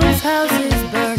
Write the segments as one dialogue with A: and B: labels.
A: people's houses burn.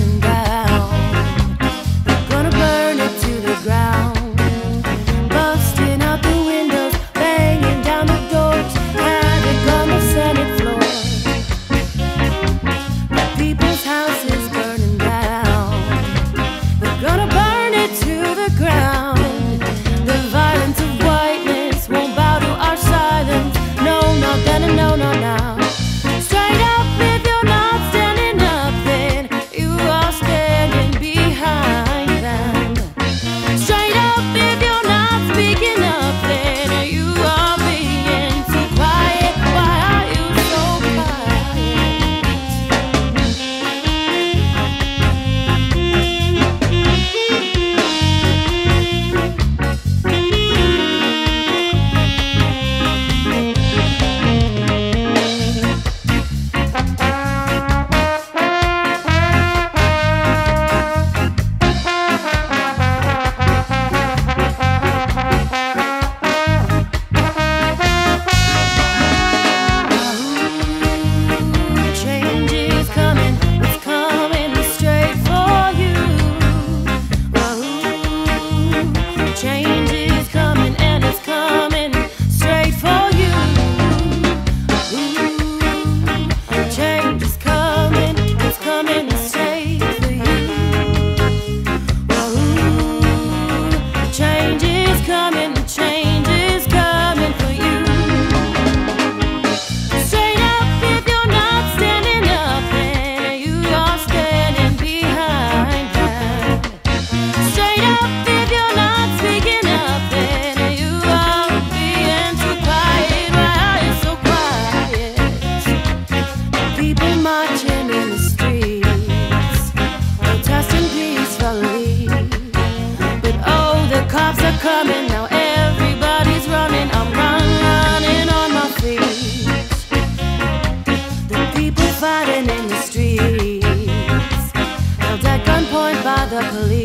A: people marching in the streets, protesting peacefully. But oh, the cops are coming now. Everybody's running. I'm running on my feet. The people fighting in the streets, held at gunpoint by the police.